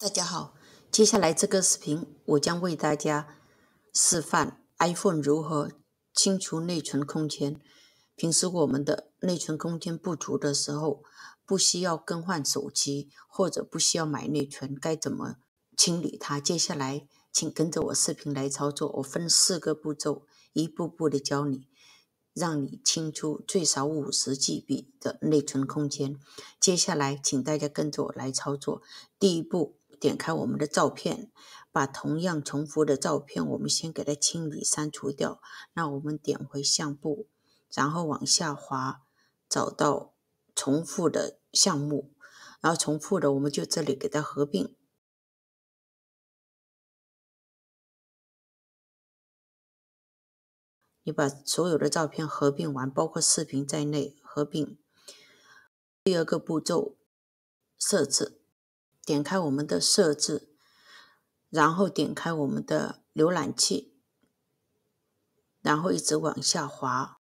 大家好，接下来这个视频我将为大家示范 iPhone 如何清除内存空间。平时我们的内存空间不足的时候，不需要更换手机或者不需要买内存，该怎么清理它？接下来请跟着我视频来操作，我分四个步骤，一步步的教你，让你清出最少五十 GB 的内存空间。接下来请大家跟着我来操作，第一步。点开我们的照片，把同样重复的照片，我们先给它清理删除掉。那我们点回相簿，然后往下滑，找到重复的项目，然后重复的我们就这里给它合并。你把所有的照片合并完，包括视频在内合并。第二个步骤，设置。点开我们的设置，然后点开我们的浏览器，然后一直往下滑，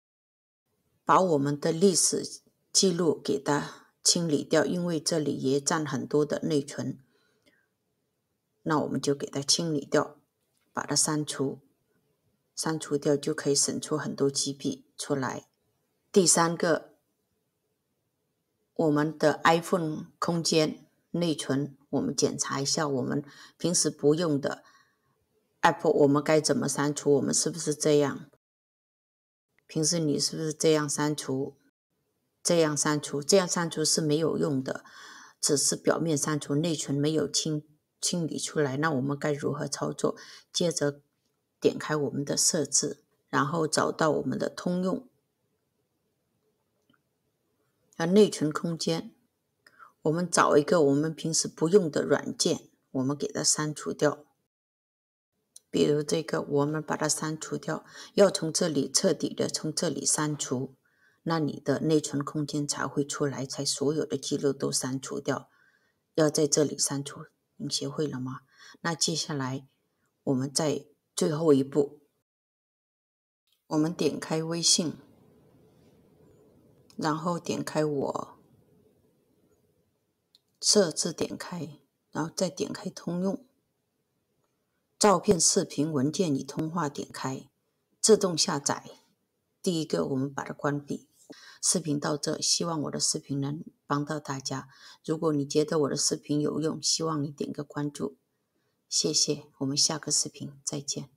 把我们的历史记录给它清理掉，因为这里也占很多的内存。那我们就给它清理掉，把它删除，删除掉就可以省出很多 GB 出来。第三个，我们的 iPhone 空间。内存，我们检查一下，我们平时不用的 App，我们该怎么删除？我们是不是这样？平时你是不是这样删除？这样删除，这样删除是没有用的，只是表面删除，内存没有清清理出来。那我们该如何操作？接着点开我们的设置，然后找到我们的通用，啊，内存空间。我们找一个我们平时不用的软件，我们给它删除掉。比如这个，我们把它删除掉，要从这里彻底的从这里删除，那你的内存空间才会出来，才所有的记录都删除掉。要在这里删除，你学会了吗？那接下来我们在最后一步，我们点开微信，然后点开我。设置点开，然后再点开通用，照片、视频、文件与通话点开，自动下载。第一个我们把它关闭。视频到这，希望我的视频能帮到大家。如果你觉得我的视频有用，希望你点个关注，谢谢。我们下个视频再见。